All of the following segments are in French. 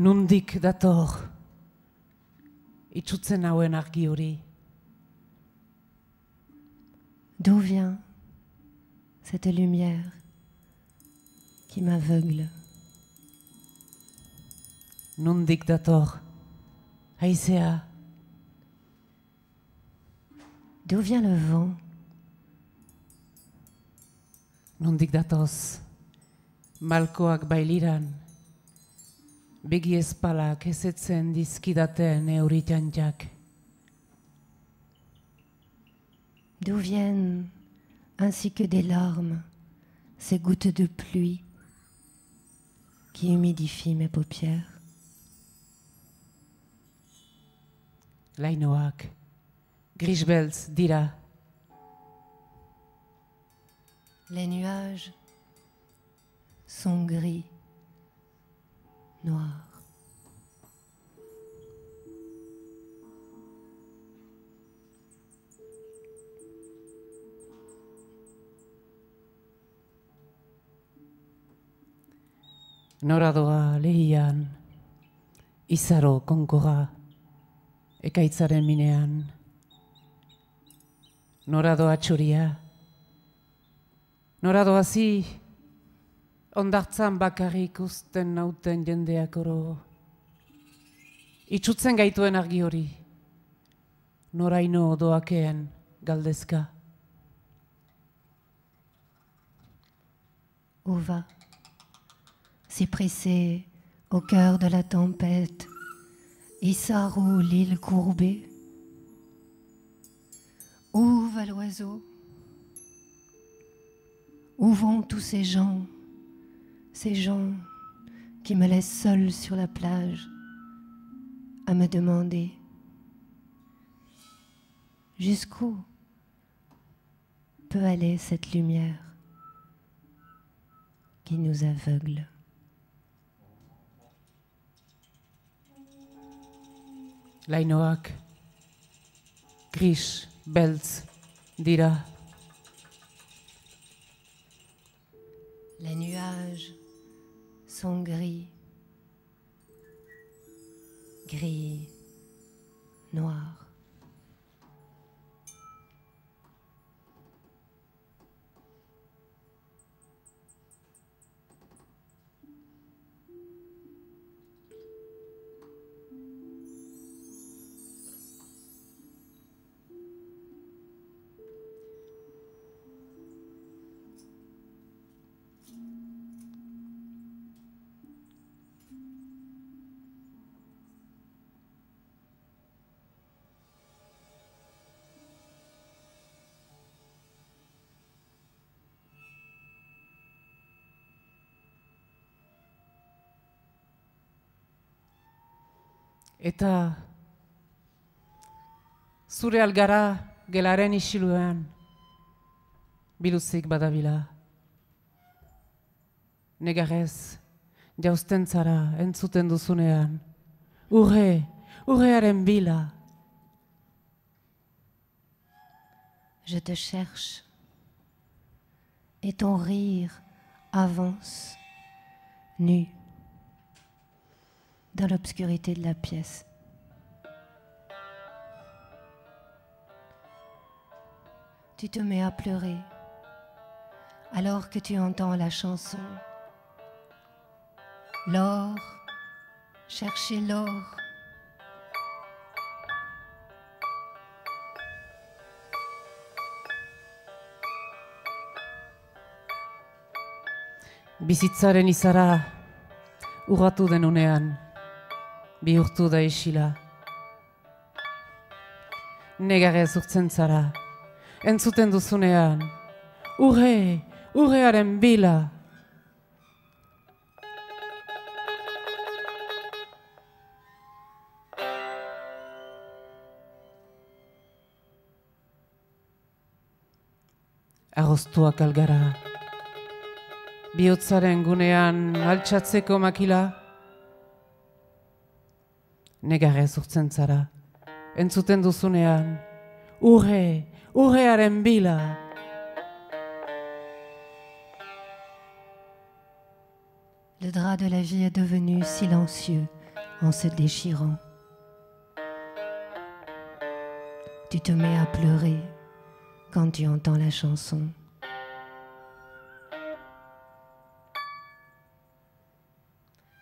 Nundik dator. Itxutzen hauen argi hori. D'où vient cette lumière qui m'aveugle? Nundik dator. Haizea. D'où vient le vent? Nundik datoz. Malkoak bailiran. Begi espalak ezetzen dizkidaten euritantzak. D'où viennent, ainsi que des larmes, ces gouttes de pluie qui humidifient mes paupières? Lainoak. Grisbeltz dira. Les nuages sont gris, noir. Noradoa lehian, izaro konkoga, ekaitzaren minean. Noradoa txuria, noradoa zi, Ondartzan bakarrik usten nauten jendeak oro. Itxutzen gaituen argi hori. Noraino doakean galdezka. Où va? Si pressé au cœur de la tempête, Isaro, l'île courbée Où va l'oiseau? Où vont tous ces gens? Ces gens qui me laissent seule sur la plage à me demander jusqu'où peut aller cette lumière qui nous aveugle. Lainoak. Gris, beltz, dira. Les nuages sont gris, gris, noirs. Eta zure algara gelaren isiluan biluzik badabila. Negarez, jauzten zara entzuten duzunean. Urre, urrearen bila. Je te cherche et ton rire avance, nu, dans l'obscurité de la pièce. Tu te mets à pleurer alors que tu entends la chanson. L'or, chercher l'or. Bizitzaren izara urratu bihurtu da isila. Negarez urtzen zara, entzuten duzunean, urre, urrearen bila. Arroztuak algara, bihotzaren gunean altxatzeko makila, negarez urtzen zara, entzuten duzunean, urre, urrearen bila. Le drap de la vie est devenu silencieux en se déchirant. Tu te mets à pleurer quand tu entends la chanson.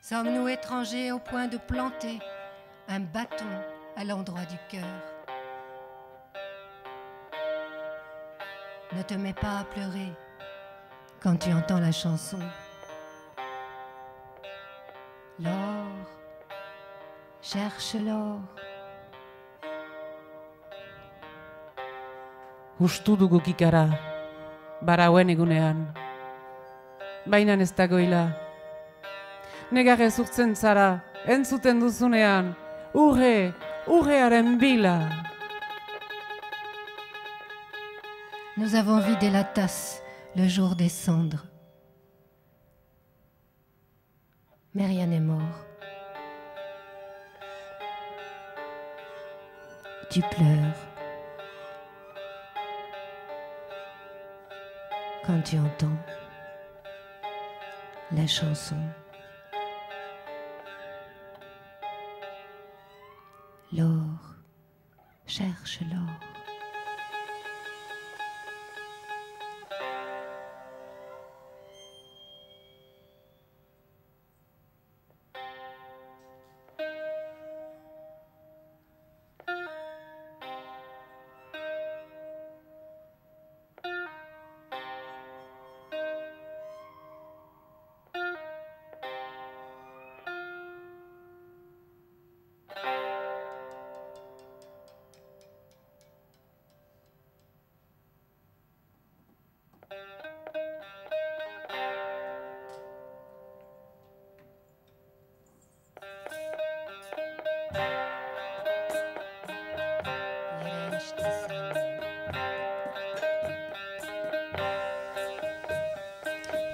Sommes-nous étrangers au point de planter un bâton à l'endroit du cœur Ne te mets pas à pleurer quand tu entends la chanson. L'or, cherche l'or. Ustu dugu kikara, barauen egunean. Baina ez dagoila. Negarrez urtzen zara, entzuten duzunean, Nous avons vidé la tasse le jour des cendres. Mais rien n'est mort. Tu pleures quand tu entends la chanson. L'or cherche l'or.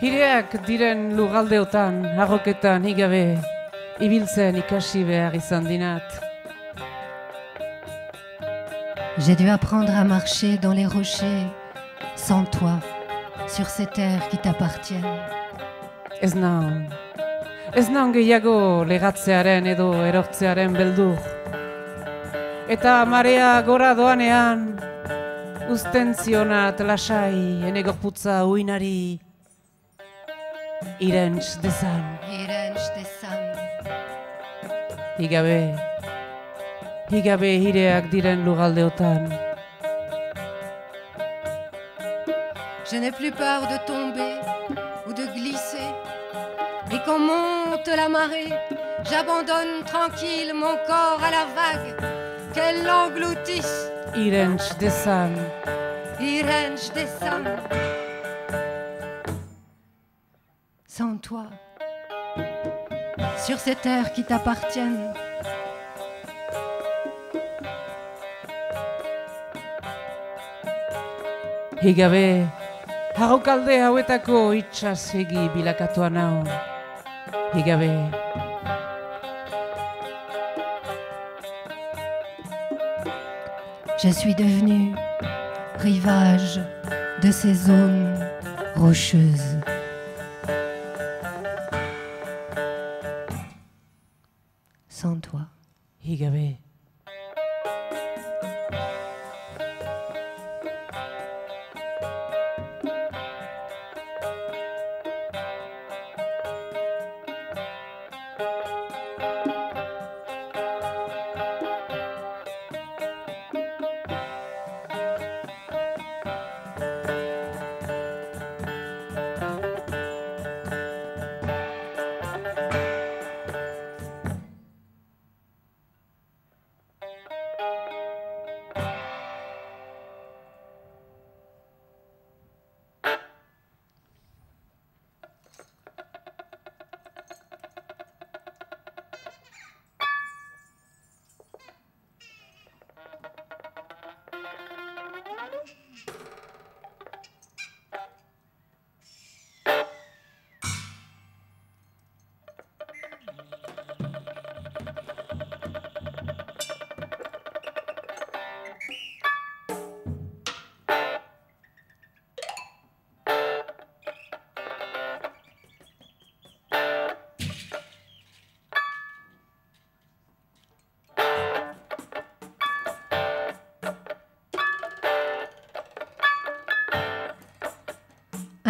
Hireak diren lugaldeotan, harroketan higabe, ibiltzen ikasi behar izan dinat. J'ai dû apprendre à marcher dans les rochers, sans toi, sur ces terres qui t'appartiennent. Ez naun, ez naun gehiago legatzearen edo erortzearen beldur. Eta marea gora doanean, uzten zionat lasai, ene gorputza uinari, irentz dezan. Irens desan. Higabe, higabe hireak diren lugaldeotan. Je n'ai plus peur de tomber ou de glisser. Et quand monte la marée, j'abandonne tranquille mon corps à la vague, qu'elle l'engloutisse. Irentz dezan, je descends. Sans toi, sur ces terres qui t'appartiennent. higabe, harrokalde hauetako itxas egi bilakatua nao. Higabe, Je suis devenu rivage de ces zones rocheuses. Sans toi,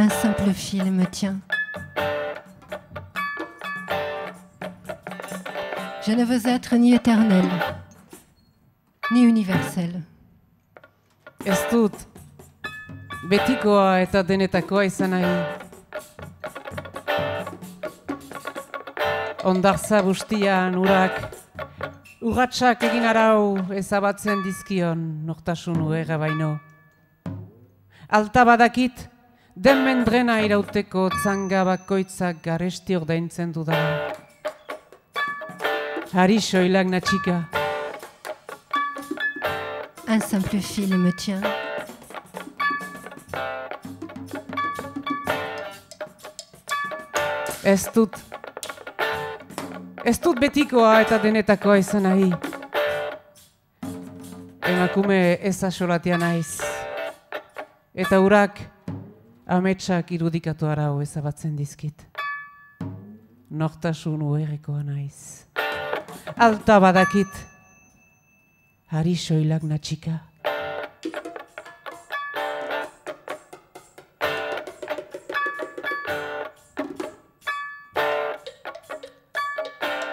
Un simple fil me tient. Je ne veux être ni éternel, ni universel. Ez betikoa eta denetakoa izan nahi. Ondartza bustian urak, urratsak egin arau ezabatzen dizkion nortasun uega baino. Alta badakit, mendrena irauteko tzanga bakoitzak garesti ordaintzen dudala. Hari soilak natxika, Un simple fil me tient. Ez dut. Ez dut betikoa eta denetakoa izan nahi. Emakume ez asolatia naiz. Eta urak ametsak irudikatu arau ezabatzen dizkit. Nortasun uerrekoa naiz. Alta badakit. Hari soilak natxika.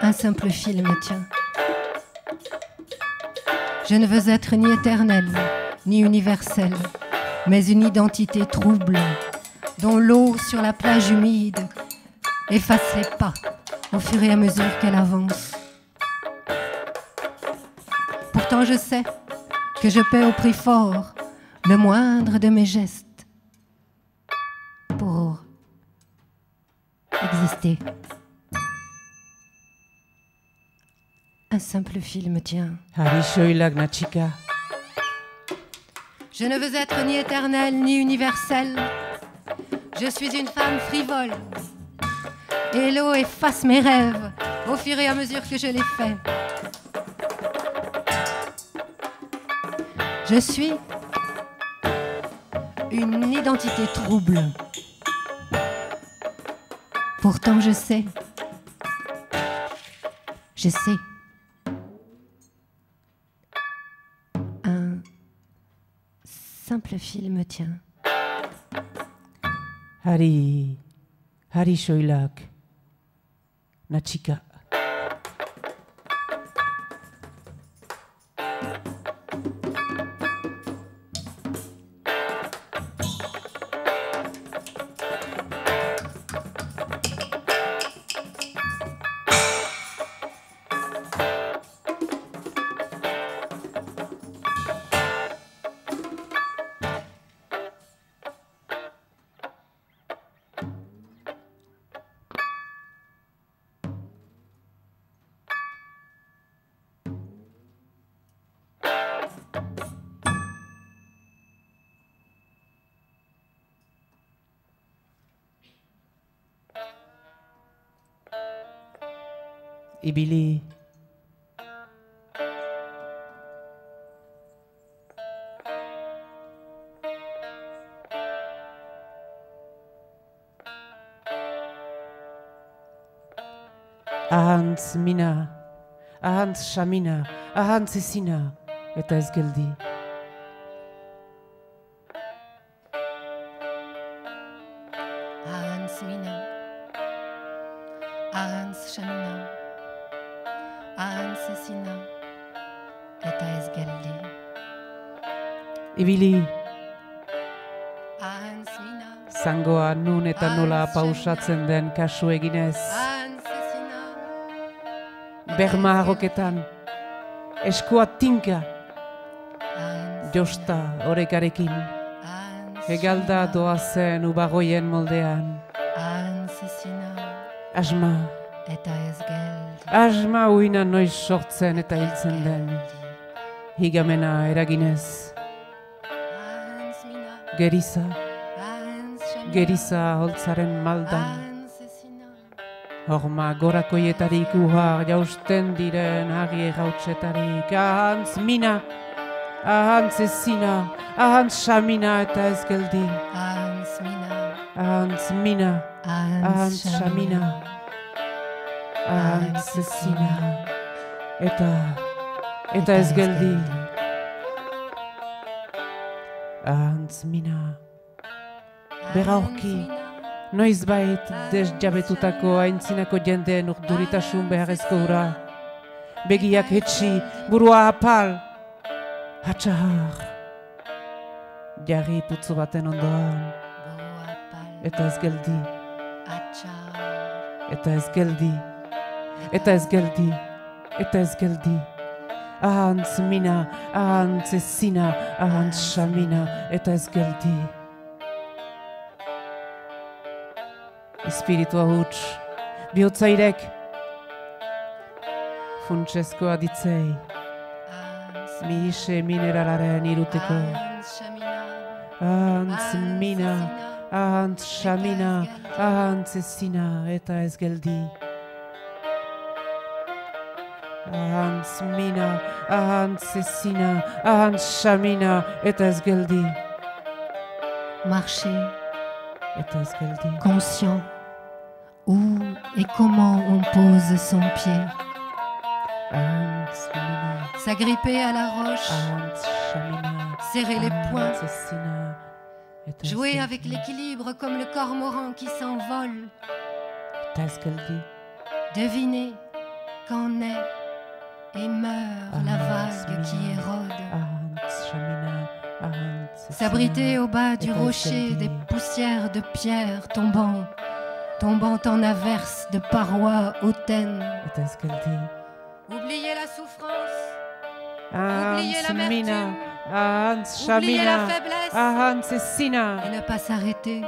Un simple fil me tient. Je ne veux être ni éternel, ni universel, mais une identité trouble, dont l'eau sur la plage humide efface les pas au fur et à mesure qu'elle avance. Pourtant je sais que je paie au prix fort le moindre de mes gestes pour exister. Un simple fil me Je ne veux être ni éternelle ni universelle. Je suis une femme frivole. Et l'eau efface mes rêves au fur et à mesure que je les fais. Je suis une identité trouble. Pourtant je sais. Je sais. Simple fil me tient. Hari, hari soilak natxika. Samina, ahantz ezina, eta ez geldi. Hans Mina, eta ez geldi. Ibili, zangoa nun eta nola pausatzen den kasu eginez. Berma harroketan, eskua tinka, josta horekarekin. Hegalda doazen ubagoien moldean. Asma, eta ez asma uina noiz sortzen eta hiltzen den. Higamena eraginez, geriza, geriza holtzaren maldan. Horma gorakoietarik uhar jausten diren harri errautsetarik. Ahantz mina, ahantz ezina, ahantz samina eta ez. Hans Mina, Ahantz mina, ahantz samina, ahantz ezina. Eta, eta ez geldi. Ahantz mina, Beraurki, noiz bait desjabetutako aintzinako jendeen urduritasun beharrezko ura. Begiak etxi, burua apal, hatxahar. Jarri putzu baten ondoan, eta ez geldi, eta ez geldi, eta ez geldi, eta ez geldi. Ahantz mina, ahantz ezina, ahantz xamina, eta ez geldi. Espiritua huts, bihotzairek, funtsezko aditzei, mixe mineralaren iruteko, shamina. ahantz mina, ahantz xamina, ahantz ezina, eta ez geldi. Ahantz mina, ahantz ezina, ahantz xamina, eta ez geldi, Marcher eta ez geldi. conscient. Où et comment on pose son pied. S'agripper à la roche. Serrer les poings. Jouer avec l'équilibre comme le cormoran qui s'envole. Deviner qu'en est et meurt la vague qui érode. S'abriter au bas du rocher des poussières de pierre tombant, tombant en averse de parois hautaines. eta ez geldi. Oublier la souffrance, Ahantz l'amertume. mina, ahantz oublier la faiblesse et ne pas s'arrêter.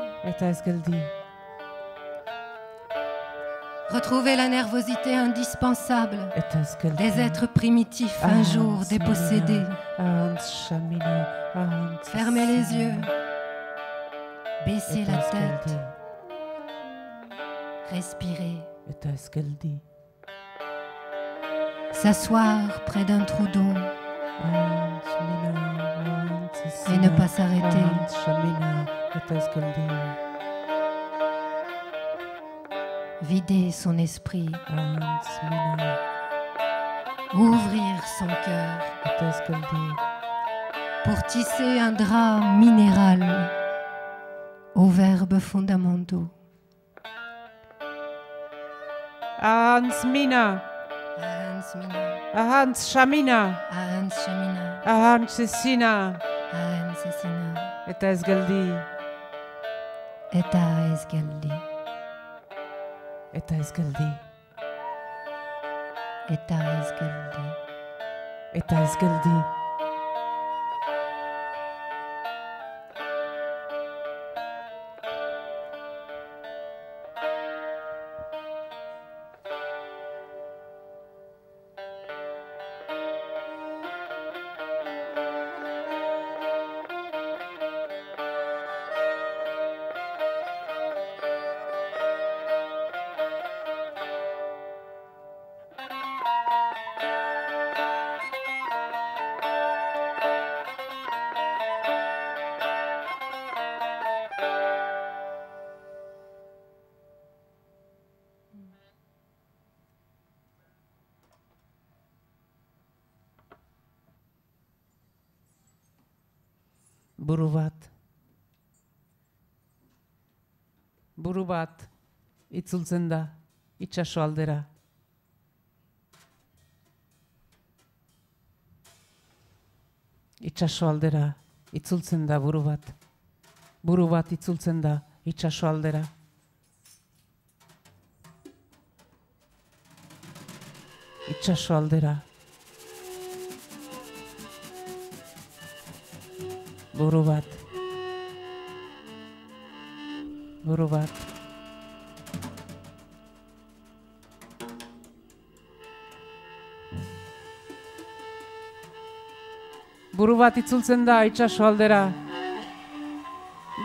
Retrouver la nervosité indispensable des êtres primitifs un jour mina, dépossédés. Fermer les yeux, baisser eta la tête. Respirer, s'asseoir près d'un trou d'eau. Et ne pas s'arrêter. Vider son esprit, ouvrir son cœur. Pour tisser un drap minéral aux verbes fondamentaux. Hans Mina. Hans Mina. Hans Shamina. Hans Shamina. Hans Cecina. Hans Cecina. Eta ezgeldi. Eta ezgeldi. Eta ezgeldi. Eta ezgeldi. Eta ezgeldi. Buru bat. Buru bat itzultzen da itsaso aldera. Itsaso aldera itzultzen da buru bat. Buru bat itzultzen da itsaso aldera. Itsaso aldera. Buru bat. Buru bat. Buru bat itzultzen da itsaso aldera.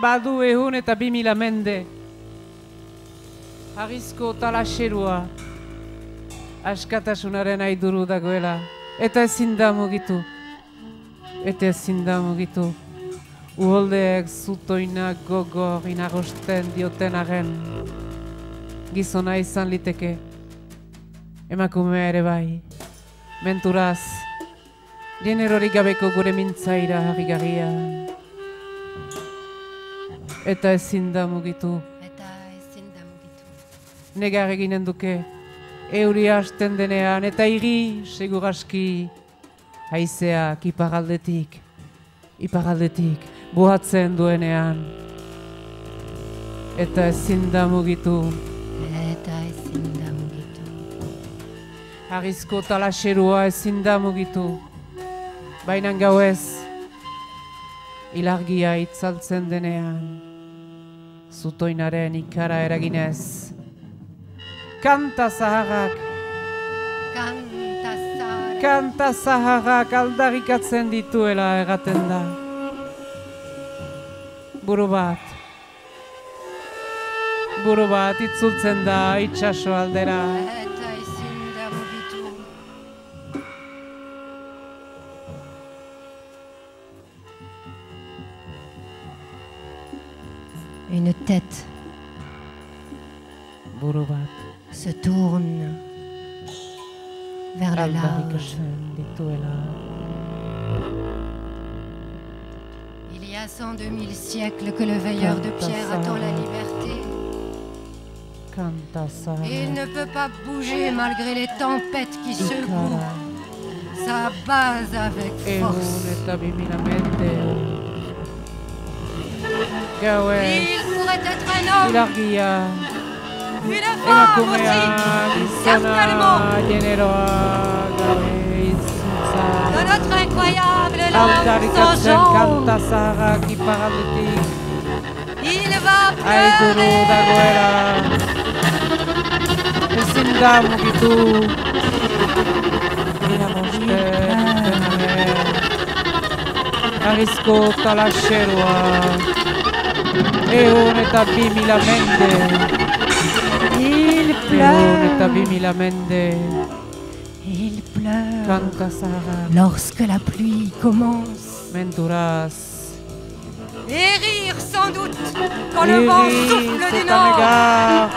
Badu ehun eta bi mila mende. Agizko talaxerua. Askatasunaren aiduru dagoela. Eta ezin da mugitu. Eta ezin da mugitu. Uholdeek zutoinak gogor inagosten dioten arren. Gizona izan liteke. Emakumea ere bai. Menturaz. Generorik gabeko gure mintzaira harrigarria. Eta ezin da mugitu. eta ezin da mugitu. Negar eginen duke. Euri hasten denean eta iri segurazki haizeak ipagaldetik. Ipagaldetik buhatzen duenean. Eta ezin da mugitu. Eta ezin da mugitu. Arrizko talaxerua ezin da mugitu. Baina gauez, ilargia itzaltzen denean, zutoinaren ikara eraginez. Kanta zaharrak, Kanta zara. kanta zaharrak aldarrikatzen dituela egaten da. Buru bat, buru bat itzultzen da itxaso aldera. Eta ezin da mugitu. Une tête Buru bat. se tourne vers le large. Il y a cent deux mille siècles que le veilleur de pierre attend la liberté. Et il ne peut pas bouger malgré les tempêtes qui secouent sa base avec force. Il pourrait être un homme, ilargia, une femme aussi, certainement. Il va pleurer. Arrizko talaxerua. Ehun eta bi mila mende. Il Ehun eta pleure. bi mila mende. Il pleure. Lorsque la pluie commence. Menturaz. Et rire sans doute quand le vent souffle du nord.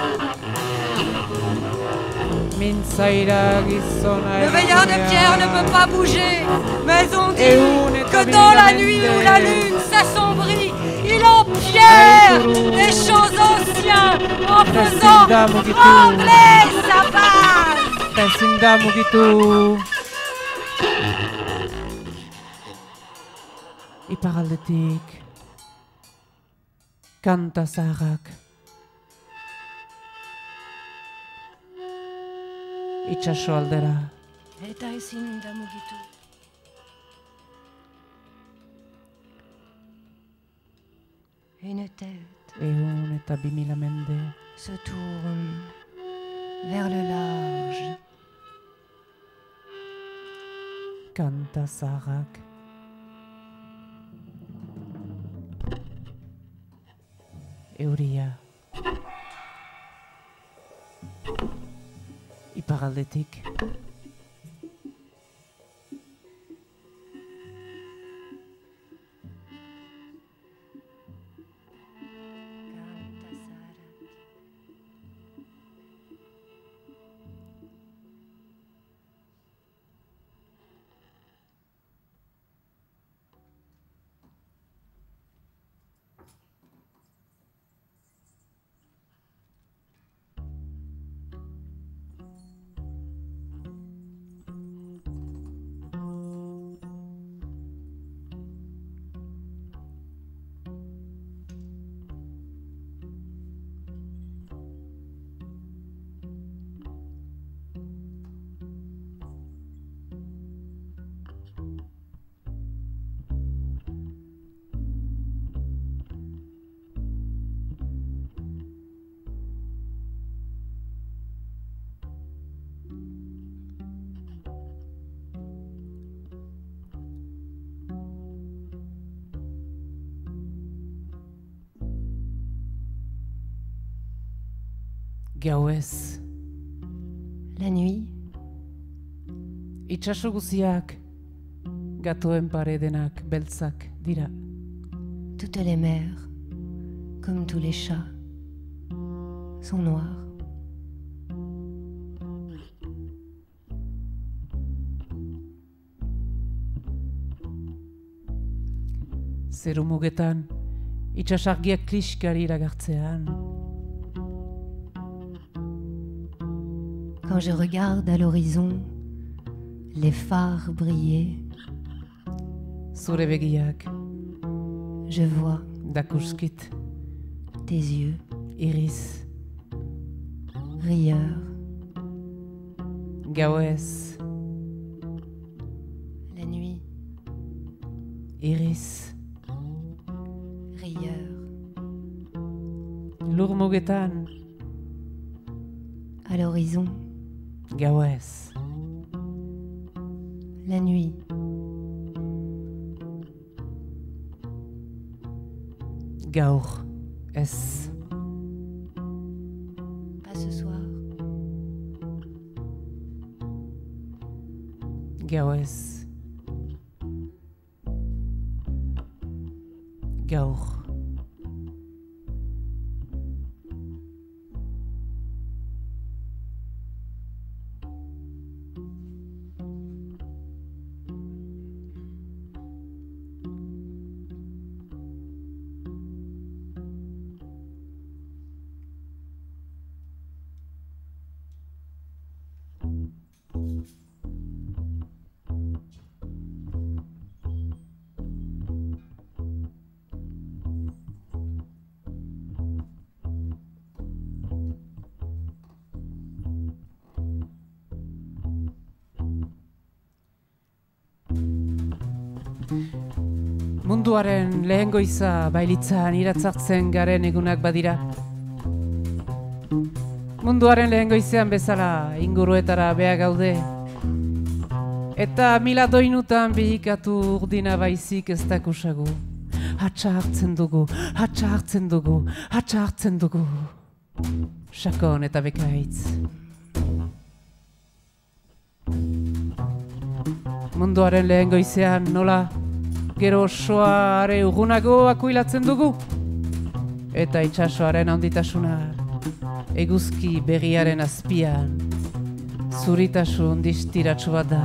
Le veilleur de pierre ne peut pas bouger, mais on dit que dans la nuit où la lune s'assombrit, il empierre les choses anciens en faisant trembler sa base. ezin da mugitu. Iparaldetik Kanta zaharrak. Itxaso aldera. Eta ezin da mugitu. Une tête Et une tabimila mende. Se tourne vers le large. Kanta zaharrak. Euria. Iparaldetik. Gauez. La nuit, Itxaso guziak. Gatoen paredenak beltzak dira. toutes les mers, comme tous les chats, sont noires. Zeru mugetan, Itxasargiak kliskari iragartzean. Quand je regarde à l'horizon, les phares briller, Zure begiak, je vois dakuskit, tes yeux iriz, rieurs. gauez, La nuit, iriz, rieurs. lur mugetan, À l'horizon, gauez, la nuit, gaur, ez, pas ce soir. gauez, Munduaren lehen goiza bailitzan iratzartzen garen egunak badira. Munduaren lehen goizean bezala inguruetara beha gaude. Eta mila doinutan bihikatu urdina baizik ez dakusagu. Hatsa hartzen dugu, hatsa hartzen dugu, hatsa hartzen dugu. Sakon eta bekaitz. Munduaren lehen goizean nola gero osoare urgunago akuilatzen dugu. Eta itsasoaren handitasuna eguzki berriaren azpian zuritasun distiratsu bat da.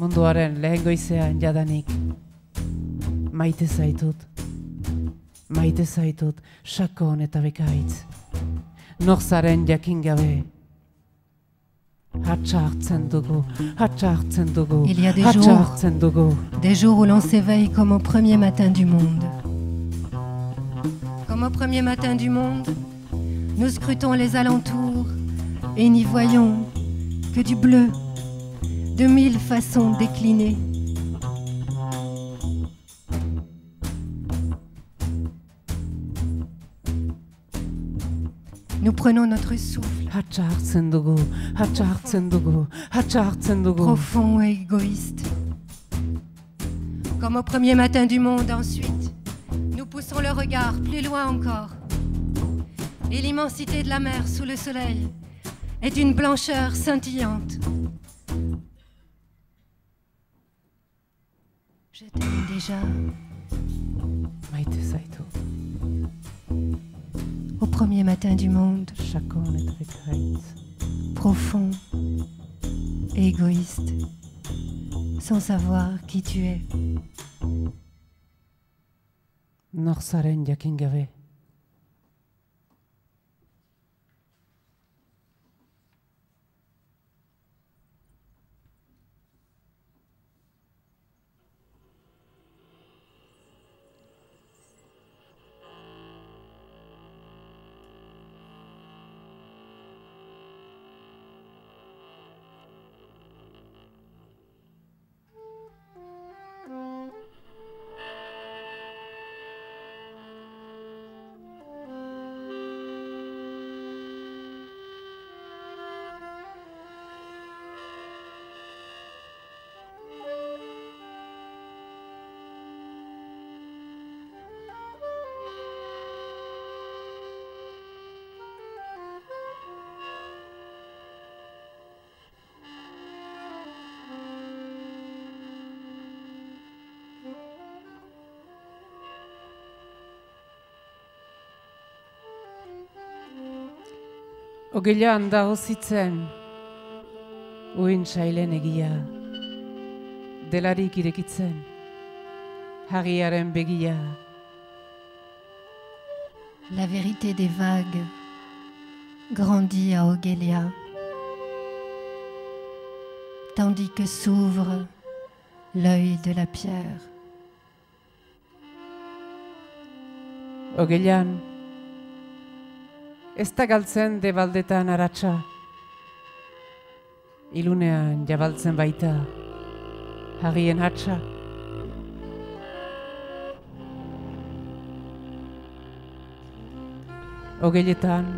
Munduaren lehen goizean jadanik maite zaitut, maite zaitut sakon eta bekaitz. Norzaren jakin gabe, Il y a des jours-. Des jours où l'on s'éveille comme au premier matin du monde. Comme au premier matin du monde, nous scrutons les alentours et n'y voyons que du bleu, de mille façons déclinées. Nous prenons notre souffle Hartzen dugu, hatsa hartzen dugu, hatsa hartzen dugu. profond et égoïste. Comme au premier matin du monde ensuite, nous poussons le regard plus loin encore. Et l'immensité de la mer sous le soleil est d'une blancheur scintillante. Je t'aime déjà Maite zaitut, au premier matin du monde, sakon eta bekaitz. profond et égoïste, sans savoir qui tu es. Norzaren jakin gabe. Ogeilan dago zitzen, uin sailen egia, delarik irekitzen, harriaren begia. La vérité des vagues grandit à Ogélia, tandis que s'ouvre l'œil de la pierre. Ogelian, ez da galtzen debaldetan aratsa. Ilunean jabaltzen baita, harrien hatsa. Ogeletan,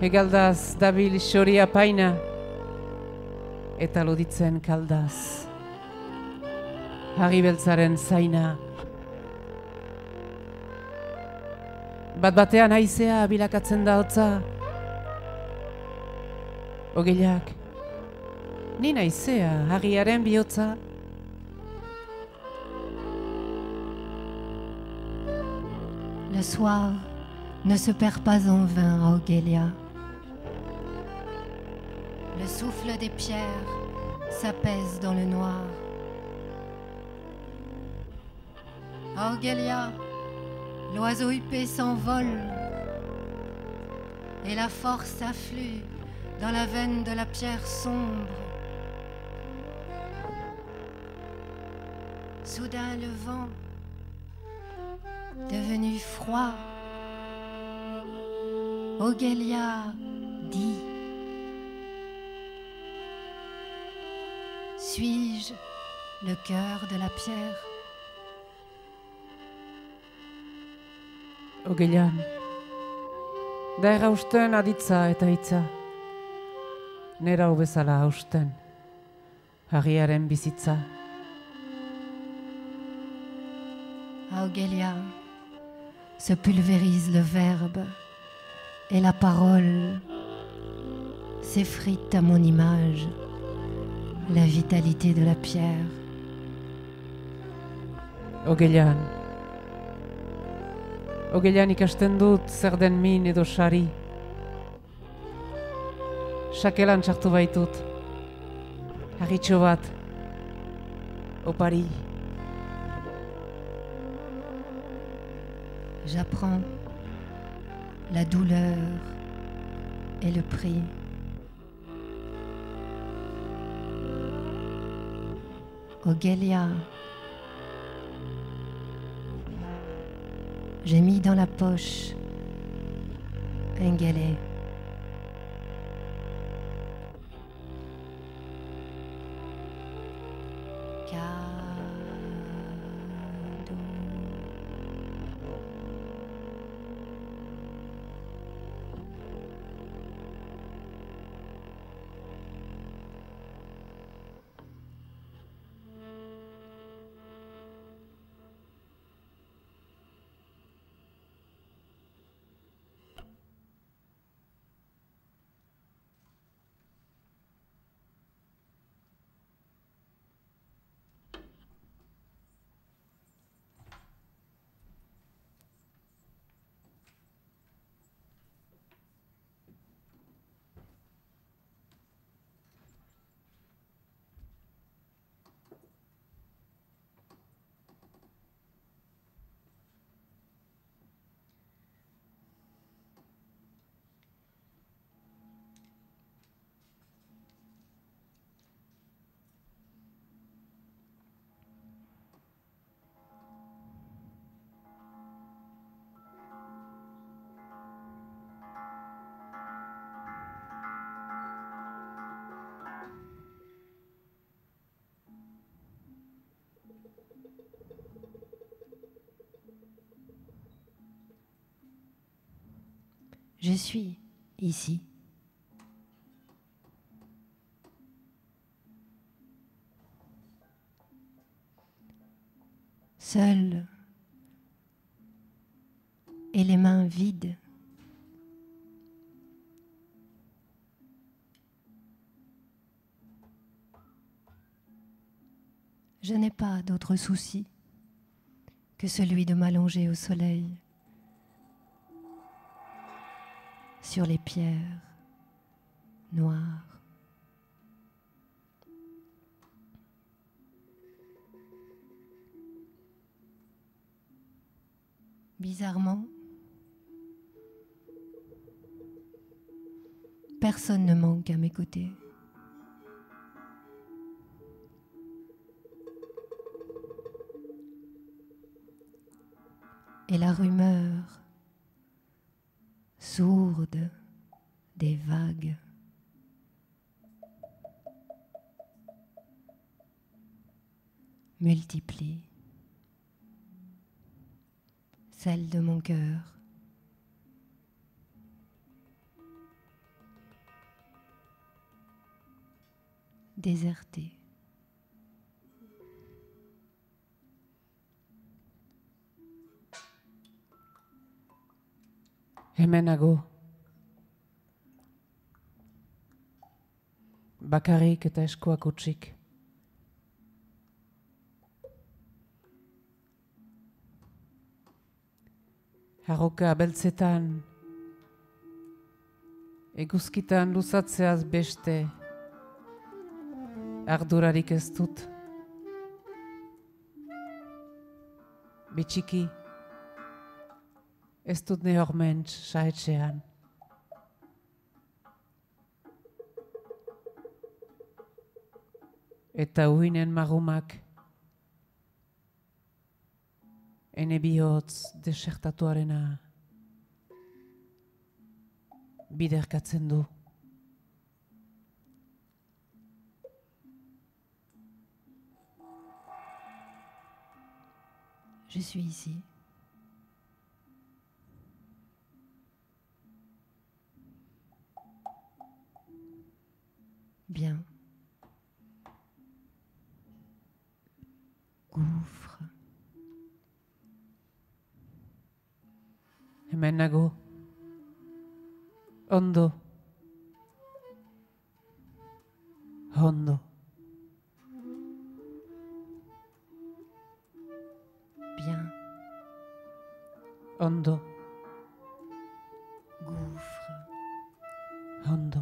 hegaldaz dabil xoria paina, eta loditzen kaldaz. Harri beltzaren zaina, Bat batean haizea bilakatzen da hotza. Ni naizea harriaren bihotza. Le soir ne se perd pas en vain à Ogélia. Le souffle des pierres s'apaise dans le noir. À Ogélia, l'oiseau huppé s'envole et la force afflue dans la veine de la pierre sombre. Soudain le vent, devenu froid, Ogélia dit Suis-je le cœur de la pierre? Ogeian, da errausten aditza eta hitza. Nera bezala hausten, harriaren bizitza. Se pulvérise le verbe et la parole s'effrite à mon image, la vitalité de la pierre. Ogeian, Ogeian ikasten dut zer den min edo sari. Sakelan txartu baitut. Harritxo bat. Opari. J'apprends la douleur et le prix. Ogélia, j'ai mis dans la poche un galet. Je suis ici. Seul et les mains vides. Je n'ai pas d'autre souci que celui de m'allonger au soleil sur les pierres noires. Bizarrement, personne ne manque à mes côtés. Et la rumeur sourde des vagues multiplie celle de mon cœur. Déserté. Hemenago. Bakarrik eta eskuak utxik. Harroka beltzetan, eguzkitan luzatzeaz beste, ardurarik ez dut. Bitxiki, ez dut ne hormentz saetxean. Eta uinen magumak, ene bihotz desertatuarena biderkatzen du. Je suis ici. Bien. Gouffre. Hemen nago. Ondo. Ondo. Bien. Ondo. Gouffre. Ondo.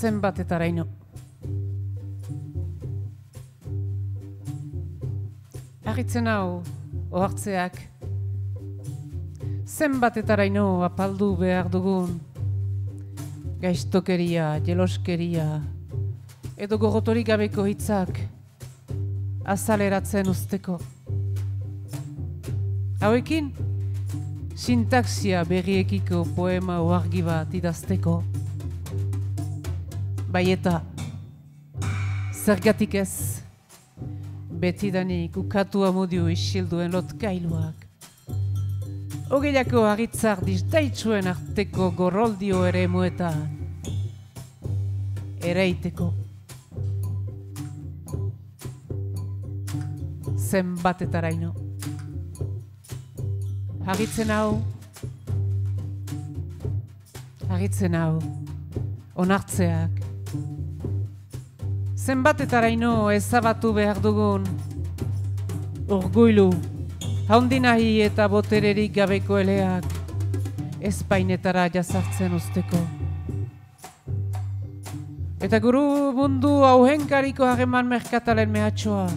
Zenbatetaraino. Arritzen hau, ohartzeak. Zenbatetaraino apaldu behar dugun. Gaiztokeria, jeloskeria, edo gogotorik gabeko hitzak azaleratzen usteko. Hauekin, sintaxia berriekiko poema oargi bat idazteko. Bai eta, zergatik ez, betidanik ukatu amudio isilduen lotkailuak. Ogeiako agitzar diztaitzuen arteko gorroldio ere muetan. Ereiteko. Zenbatetaraino. Agitzen hau. Agitzen hau. Onartzeak. Zenbatetaraino ezabatu behar dugun. Orguilu. Haundinahi eta botererik gabeko eleak. Espainetara jazartzen usteko. Eta guru mundu auhenkariko hageman merkatalen mehatxoa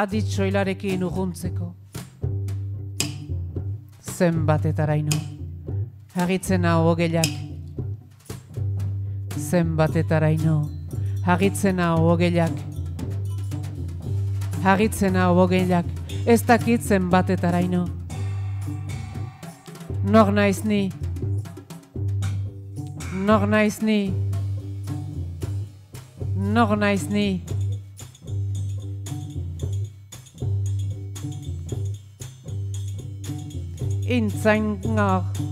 aditxo hilarekin urruntzeko. Zenbatetaraino, hagitzen hau ogelak. Zenbatetaraino, hagitzen hau ogelak. Hagitzen hau ogelak, ez dakit zenbatetaraino. Nor naiz ni, nor naiz ni, nor naiz ni. Inzanger.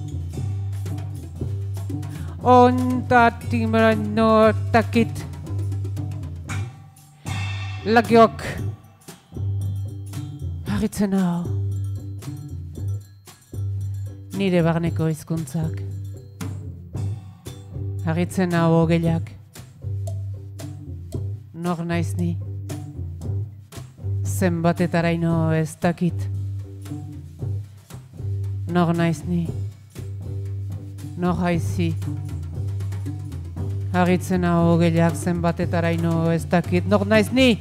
Ontatimra no takit. Lagiok. Haritzen hau. Nire barneko hizkuntzak. Haritzen hau ogeiak. Nor naiz ni. Zenbatetaraino ez dakit. Nor naiz ni no jaizi. Agitzen hau gehiak zenbatetara ino ez dakit, nok naiz ni!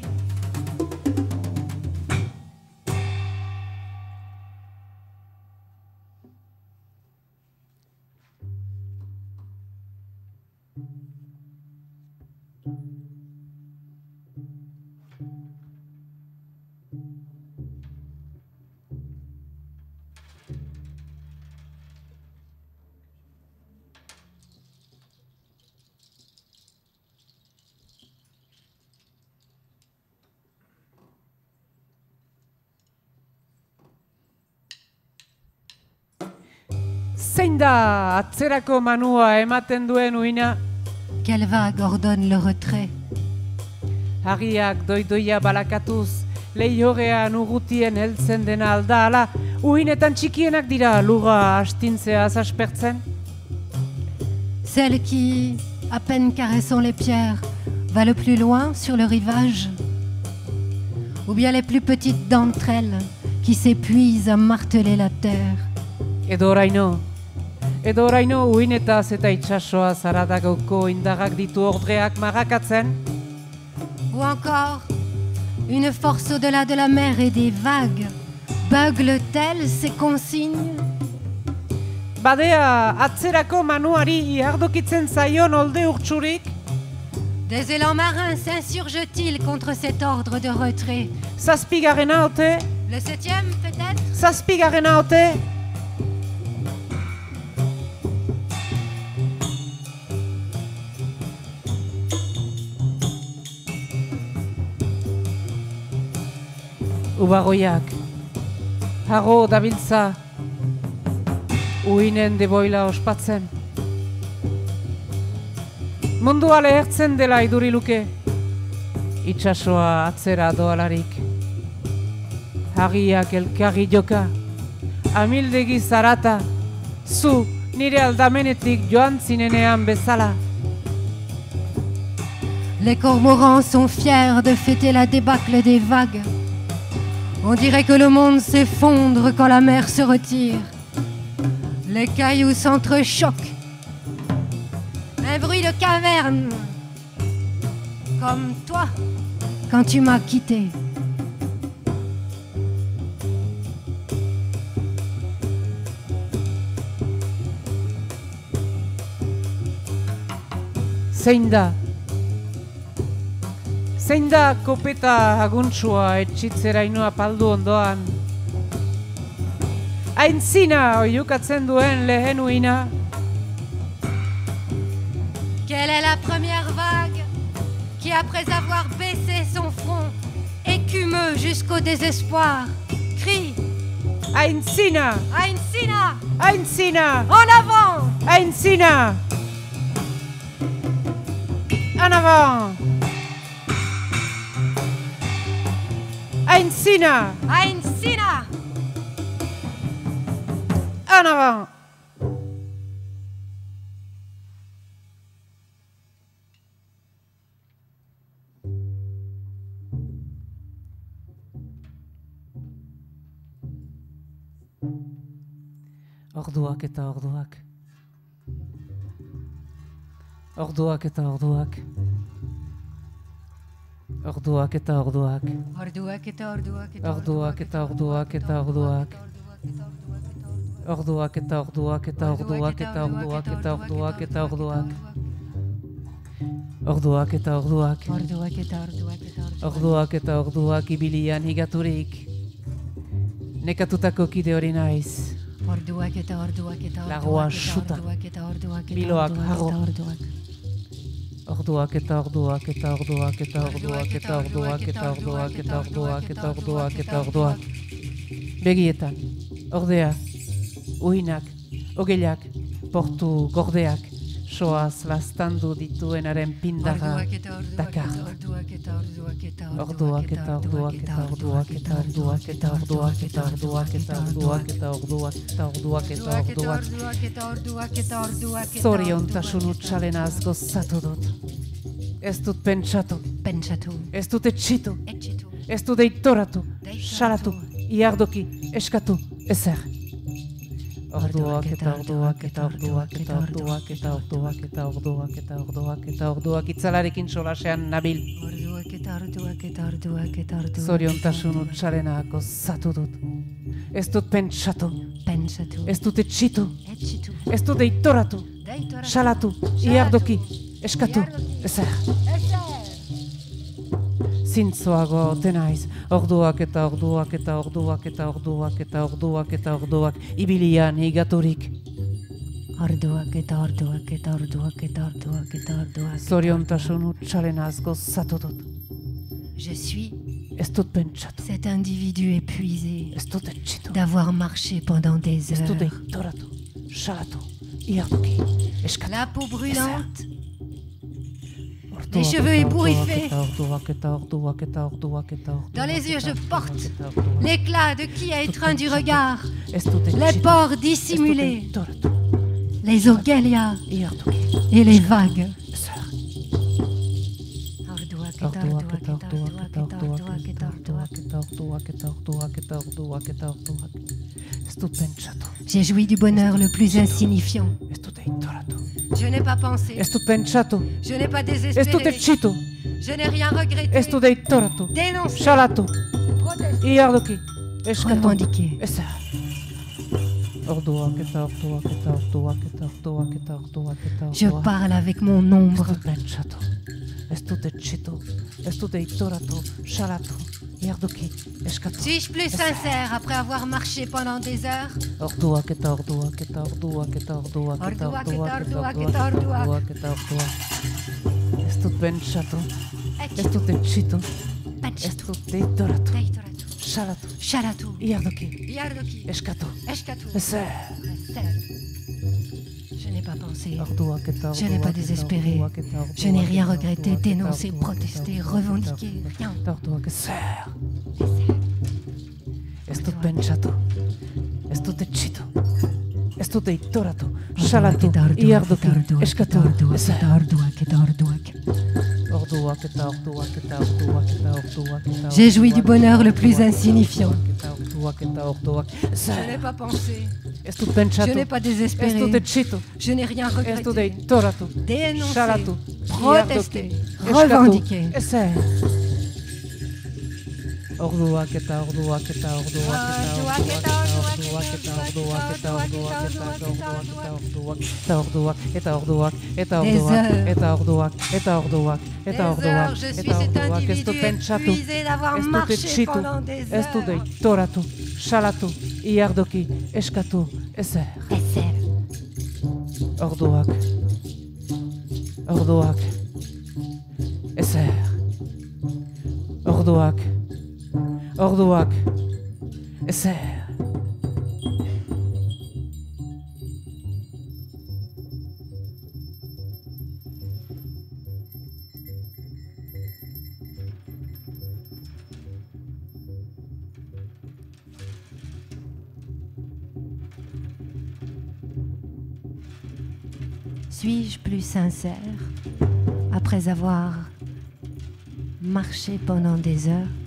Zein da atzerako manua ematen duen uina? Quelle vague ordonne le retrait Hagiak doidoia balakatuz, leihorrean urrutien heltzen dena alda ala, uinetan txikienak dira lura astintzea aspertzen. Celle qui, à peine caressant les pierres, va le plus loin sur le rivage Ou bien les plus petites d'entre elles qui s'épuisent à marteler la terre Edo oraino, edo oraino uinetaz eta itsasoa zaradagoko indarrak ditu ordreak marakatzen, Ou encore, une force au-delà de la mer et des vagues beugle-t-elle ses consignes? Badea atzerako manuari ihardokitzen zaion olde urtsurik, Des élans marins s'insurgent-ils contre cet ordre de retrait? Zazpigarrena ote, Le septième peut-être? Zazpigarrena ote, Ubagoiak, hago dabiltza, uinen deboila ospatzen. Mundua lehertzen dela iduri luke, itxasoa atzera doalarik. Hagiak elkarri joka, amildegi zarata, zu nire aldamenetik joan zinenean bezala. Les cormorans sont fiers de fêter la débâcle des vagues. On dirait que le monde s'effondre quand la mer se retire. Les cailloux s'entrechoquent. Un bruit de caverne. Comme toi, quand tu m'as quitté. Zein da? Zein da kopeta aguntsua etxitzera inoa paldu ondoan? Aintzina oiukatzen duen lehen uina, Quelle est la première vague qui, après avoir baissé son front, écumeux jusqu'au désespoir, crie. Aintzina, Ainsina, aintzina, en avant. Aintzina! En avant! Ein Sinner. Ein Sinner. En avant. أغضوك أنت أغضوك أغضوك أنت أغضوك Orduak eta orduak. Orduak eta orduak eta Orduak eta orduak eta orduak. Orduak eta orduak eta orduak eta orduak eta orduak eta orduak. Orduak eta orduak. Orduak eta orduak eta orduak. Orduak eta orduak ibilian higaturik. Nekatutako kide hori naiz. Orduak eta orduak eta orduak. Lagoa suta. Biloak harro. orduak. Orduak eta orduak eta orduak eta orduak eta orduak eta orduak eta orduak eta orduak eta orduak. Begietan, ordea, uhinak, ogelak, portu gordeak, soaz lastandu dituenaren pindaga dakar. orduak eta orduak eta Orduak eta orduak eta orduak eta orduak eta orduak eta orduak eta orduak eta orduak eta orduak eta Orduak eta orduak eta orduak eta orduak eta Zoriontasun orduak eta utxalenaz gozatu dut. Ez dut pentsatu, Pentsatu, ez dut etxitu, etxitu, ez dut Deitoratu. salatu, iardoki, eskatu, ezer. Orduak eta orduak eta orduak eta orduak eta orduak eta orduak eta orduak eta orduak itzalarekin solasean nabil. orduak eta orduak eta orduak eta orduak. Zoriontasun utxarena gozatu dut. Ez dut pentsatu, Pentsatu, ez dut etxitu, etxitu, ez dut deitoratu, deitoratu. salatu, iardoki, eskatu, ezer. Zintzoago ote naiz, orduak eta orduak eta orduak eta orduak eta orduak eta orduak ibilian higaturik. Orduak eta orduak eta orduak eta orduak eta orduak. Zoriontasun utxalenaz gozatu dut. Je suis cet individu épuisé d'avoir marché pendant des heures. La peau brûlante, les cheveux ébouriffés. Dans les yeux, je porte l'éclat de qui a étreint du regard les ports dissimulés, les ogélias et les vagues. J'ai joui du bonheur le plus insignifiant. Je n'ai pas pensé. È stato pensato. Je n'ai pas désespéré. È stato tecito. Je n'ai rien regretté. È stato deitorato. Dénoncé. Scialato. Protesté. Iardoki. Escato. Revendiqué. Essa. Je parle avec mon ombre. È stato tecito. È stato deitorato. Scialato. Suis-je plus sincère après avoir marché pendant des heures Iardoki. Iardoki pas pensé. Je n'ai pas désespéré. Je n'ai rien regretté, dénoncé, protesté, revendiqué, rien. Sœur, esto penchato, esto techito, esto deitorato, shalato, iardoki, eskatordu, J'ai joui du bonheur le plus insignifiant. Je n'ai pas pensé. Je n'ai pas désespéré. Je n'ai rien regretté. Dénoncé. Protesté. Revendiqué. Orduak eta orduak eta orduak eta orduak eta orduak eta orduak eta orduak eta orduak eta orduak eta orduak eta orduak eta orduak eta orduak eta Des orduak heures, je suis eta cet orduak ez individu dut pentsatu épuisé d'avoir ez dut marché etxitu pendant des ez dut heures. deitoratu salatu iardoki eskatu ezer Ezer. orduak orduak ezer orduak orduak ezer. Suis-je plus sincère après avoir marché pendant des heures?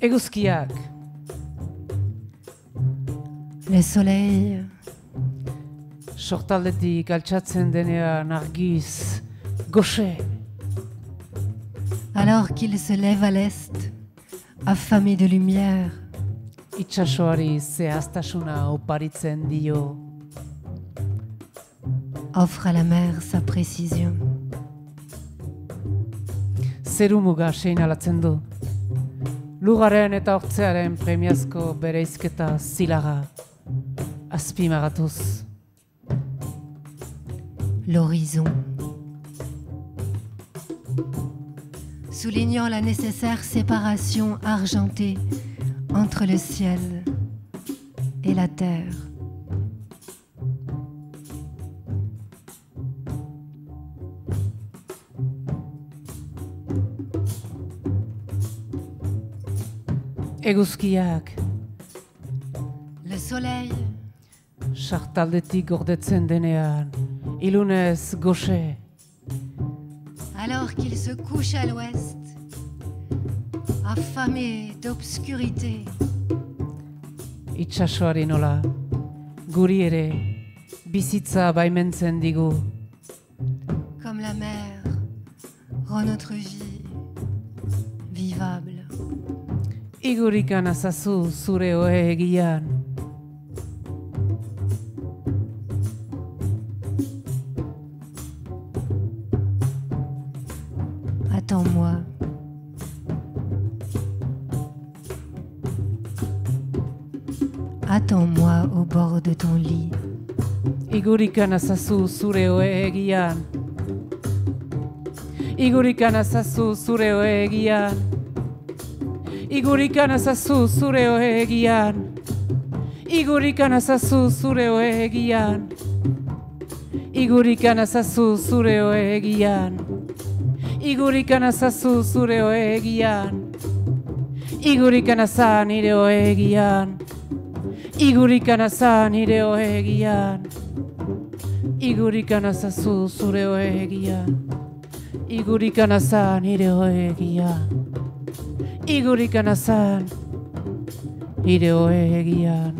Eguzkiak. Le soleil. Sortaldetik altxatzen denean argiz. Goxe. Alors qu'il se lève à l'est, affamé de lumière, Itxasoari zehaztasuna oparitzen dio. offre à la mer sa précision. Zeru muga seinalatzen du. Lugaren eta hortzearen premiazko bereizketa zilaga. Azpimagatuz. l'horizon. Soulignant la nécessaire séparation argentée entre le ciel et la terre. Eguzkiak. Le soleil, Sartaldetik gordetzen denean. Ilunez goxe. alors qu'il se couche à l'ouest, affamé d'obscurité, Itxasoari nola. Guri ere. Bizitza baimentzen digu. comme la mer, rend notre vie vivable. Igurikan azazu zure oegian. Attends-moi. Attends-moi au bord de ton lit. Igurikan azazu zure oegian. Igurikan azazu zure oegian. Igurikan azazu zure oegian. Igurikan azazu zure oegian. Igurikan azazu zure oegian. Igurikan azazu zure oegian. Igurikan aza nire oegian. Igurikan aza nire oegian. Igurikan azazu zure oegian. Igurikan aza nire igurik anazan, ire hoe egian.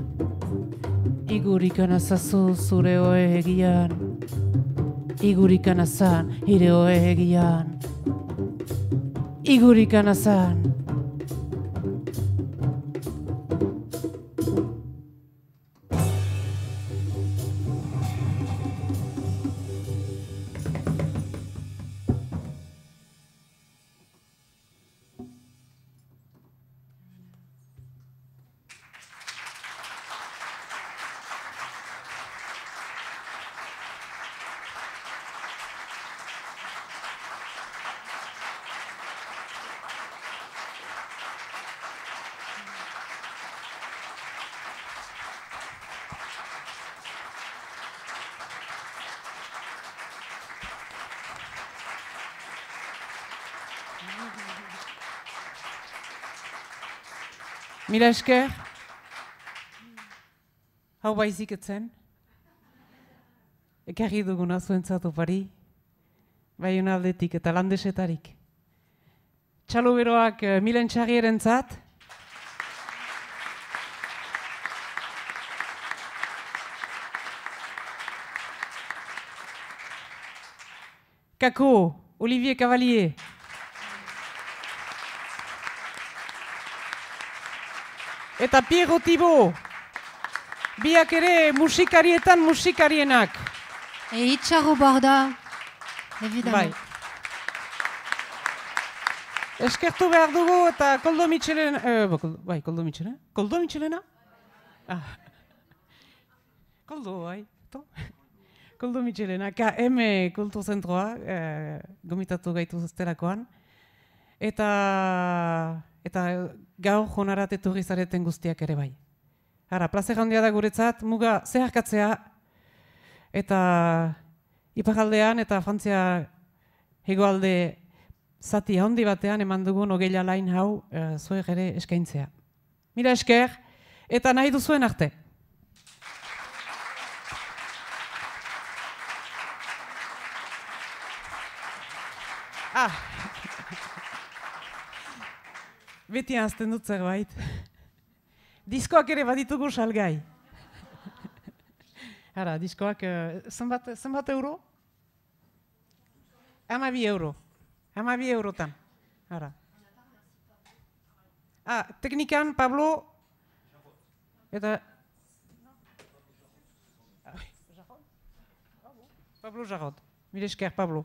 Igurik anazazu zure hoe egian. Igurik anazan, ire hoe egian. Igurik anazan. Mila esker. Hau baizik etzen. Ekarri duguna zuentzat opari. Baiuna aldetik eta landesetarik. Txalo beroak eh, milen txarrieren zat. Kako, Olivier Cavalier. Eta Piero Tibo. Biak ere musikarietan musikarienak. Et Icharo Borda, évidemment. Bai. Eskertu behar dugu eta Koldo Mitxelen... Eh, Koldo- bai, Koldo Mitxelen? Koldo Mitxelena? Ah. Koldo, bai. To? Koldo Mitxelena, KM Kulturzentroa, eh, gomitatu gaitu zestelakoan. Eta, eta gaur jonarat etorri zareten guztiak ere bai. Ara, plazer handia da guretzat, muga zeharkatzea, eta iparaldean eta Frantzia hegoalde zati handi batean eman dugun ogeila lain hau e, zuek ere eskaintzea. Mila esker, eta nahi duzuen arte. Ah. Beti azten dut zerbait. Diskoak ere baditugu salgai. Hara, diskoak, uh, zenbat, zenbat euro? Ama bi euro. Ama bi eurotan. Hara. Ah, teknikan, Pablo... Eta... Pablo Jarrot. Mire esker, Pablo.